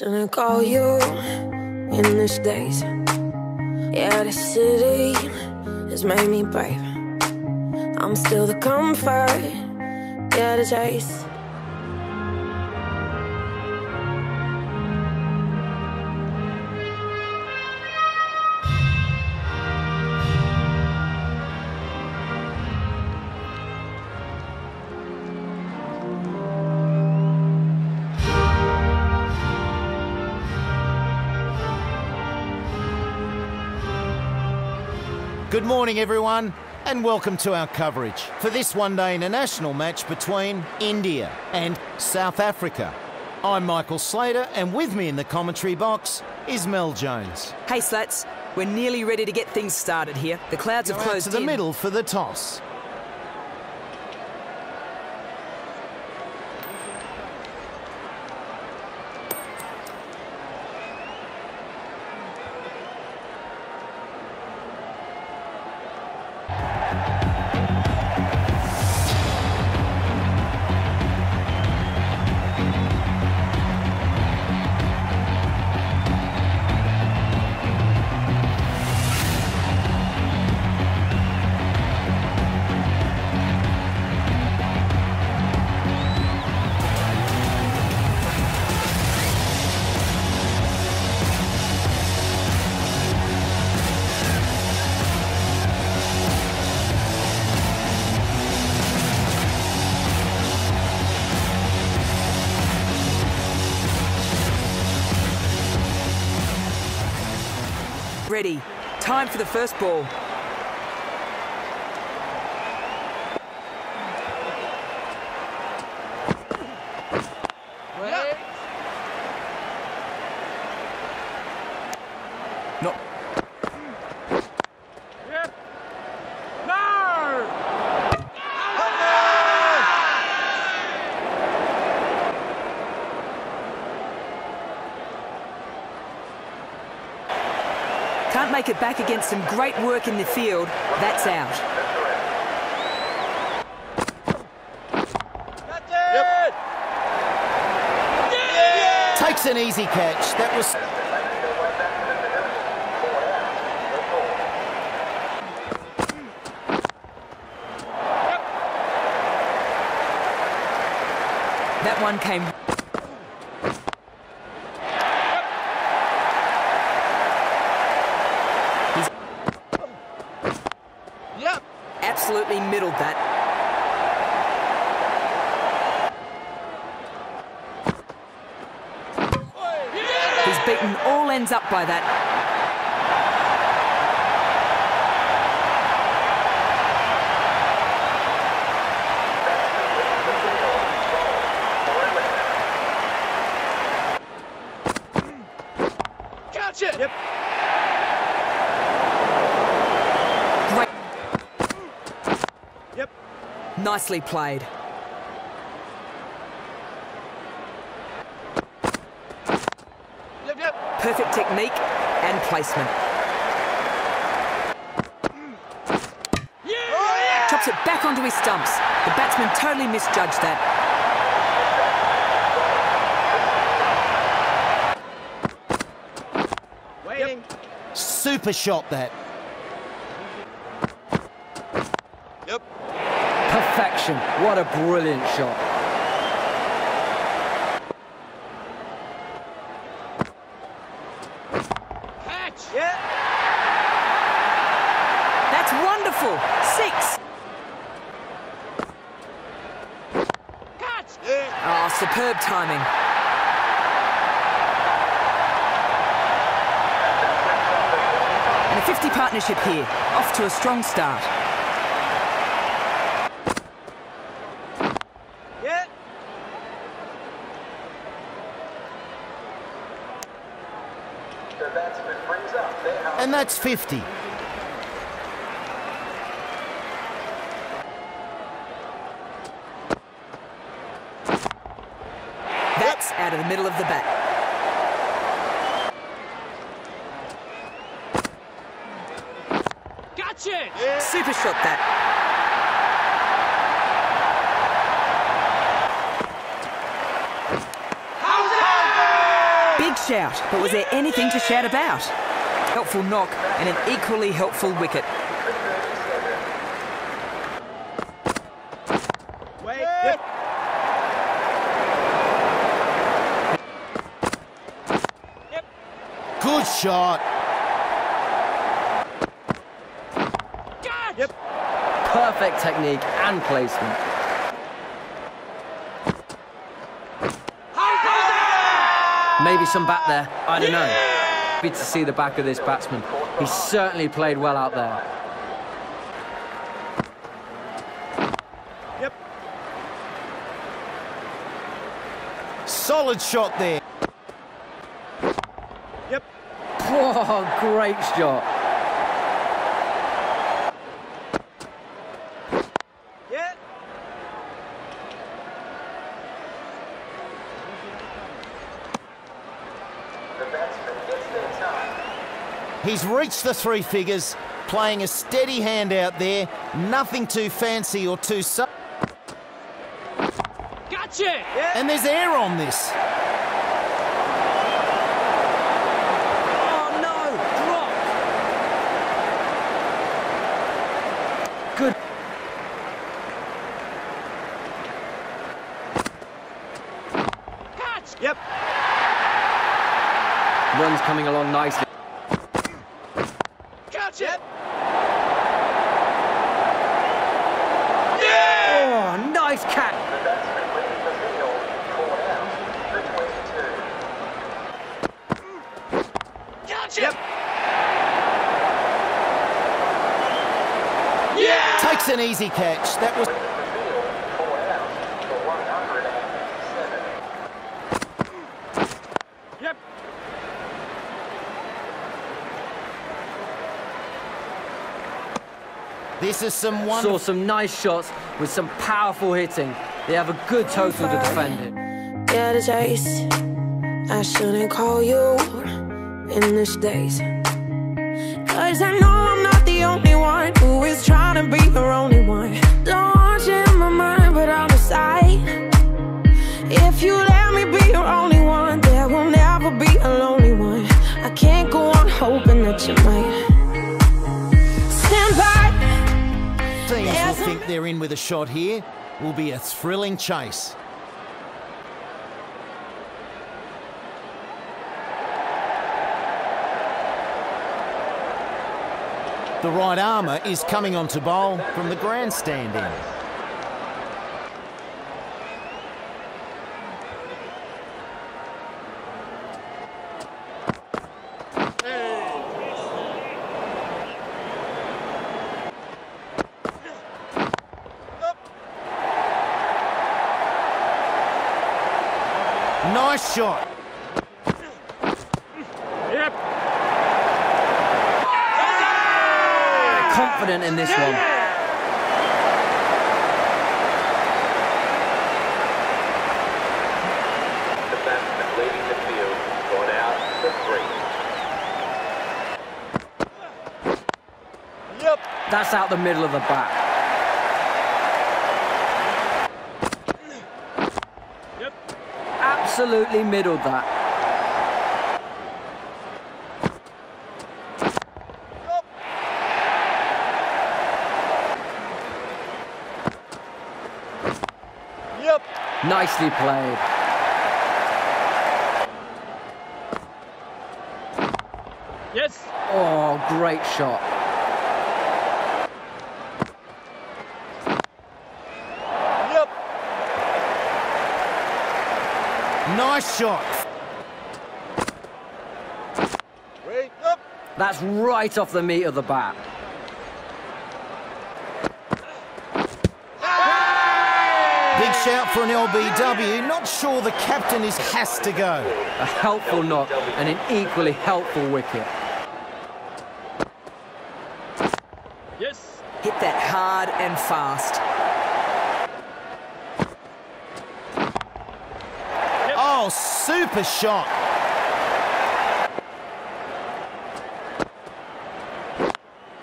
Cynic all you in this days Yeah, the city has made me brave. I'm still the comfort, yeah, the chase. Good morning, everyone, and welcome to our coverage for this one day international match between India and South Africa. I'm Michael Slater, and with me in the commentary box is Mel Jones. Hey, Slats. We're nearly ready to get things started here. The clouds Go have closed to the in. middle for the toss. Ready. Time for the first ball. No. Can't make it back against some great work in the field. That's out. Takes an easy catch. That was. That one came. He's absolutely middled that. He's beaten all ends up by that. Great. Yep. Nicely played. Yep, yep. Perfect technique and placement. Chops it back onto his stumps. The batsman totally misjudged that. Super shot that. Yep. Perfection. What a brilliant shot. Catch. Yeah. That's wonderful. Six. Catch. Ah, yeah. Oh, superb timing. And a 50 partnership here. Off to a strong start. Yeah. And that's 50. That's out of the middle of the bat. Gotcha. Super shot that. Big shout, but was there anything to shout about? Helpful knock and an equally helpful wicket. Wait. Yep. Yep. Good shot. Yep. Perfect technique and placement. Maybe some back there. I don't know. Happy to see the back of this batsman. He certainly played well out there. Yep. Solid shot there. Yep. Whoa, great shot. Yeah. He's reached the three figures, playing a steady hand out there. Nothing too fancy or too su- Gotcha. Yeah. And there's air on this. Oh no, drop. Good. Catch. Yep. Runs coming along nicely. Catch it. Catch. Catch. Yep. Yeah. Takes an easy catch. That was. This is some Saw some nice shots with some powerful hitting. They have a good total to defend it. Yeah, the chase. I shouldn't call you in this days. Cause I know I'm not the only one who is trying to be your only one. Don't want you in my mind, but I'll decide. If you let me be your only one, there will never be a lonely one. I can't go on hoping that you might Teams will think they're in with a shot here. Will be a thrilling chase. The right armer is coming on to bowl from the grandstand end. Nice shot. Yep. Confident in this one. The leaving the field, gone out for three. Yep. That's out the middle of the bat. Yep. Absolutely middled that. Yep. Nicely played. Yes. Oh, great shot. Yep. Nice shot. Wait. Up. That's right off the meat of the bat. Big shout for an LBW. Not sure the captain is has to go. A helpful knock and an equally helpful wicket. Yes. Hit that hard and fast. Oh, super shot.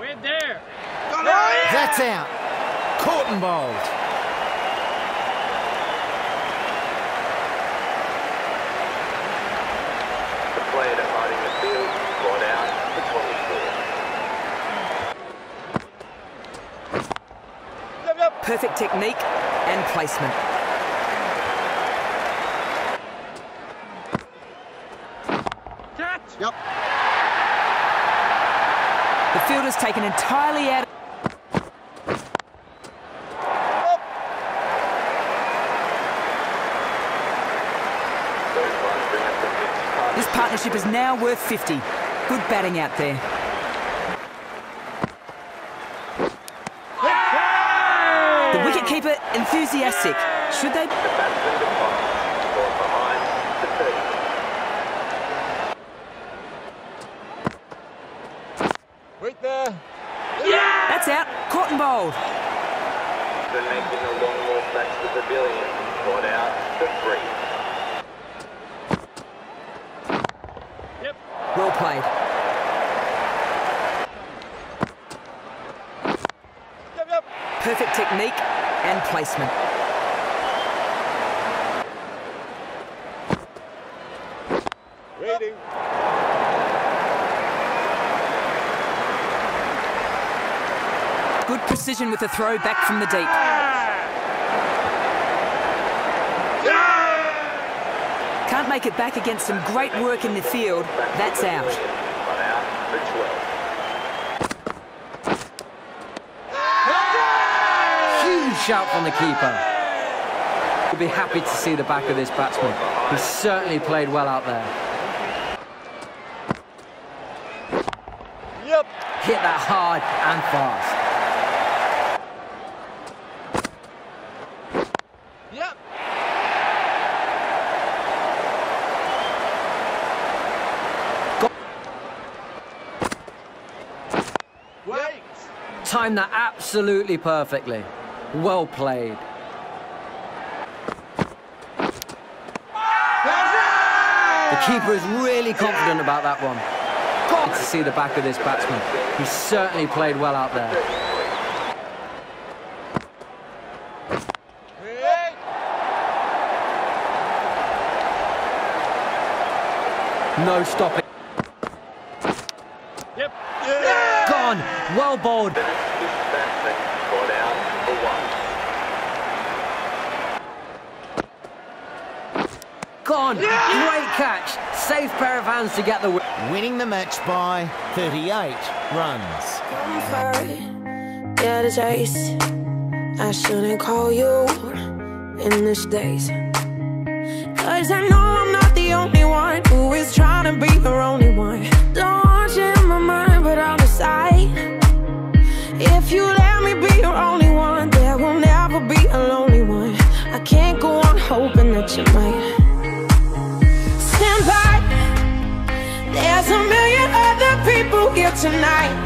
Wait there. Oh, That's out. Caught and bowled. field, brought out for 24. Yep, yep. Perfect technique and placement. Catch. Yep. The fielder's taken entirely out. Those runs bring up the 50 This partnership is now worth 50. Good batting out there. The wicketkeeper enthusiastic. Should they? The batsman defiant, brought behind to 30. Wait there. That's out. Caught and bowled. The making the long walk back to the pavilion, brought out for three. Yep. Well played. Yep, yep. Perfect technique and placement. Good precision with the throw back from the deep. Can't make it back against some great work in the field. That's out. Run out for 12. Huge shout from the keeper. You'll be happy to see the back of this batsman. He certainly played well out there. Yep. Hit that hard and fast. Yep. Wait. Timed that absolutely perfectly. Well played. The keeper is really confident about that one. Good to see the back of this batsman. He certainly played well out there. No stopping. Yep. Gone. Well bowled. This batsman brought out for one. Gone. Great catch. Safe pair of hands to get the win. Winning the match by 38 runs. comfort. Yeah, the chase. I shouldn't call you in this days. Cause I know tonight.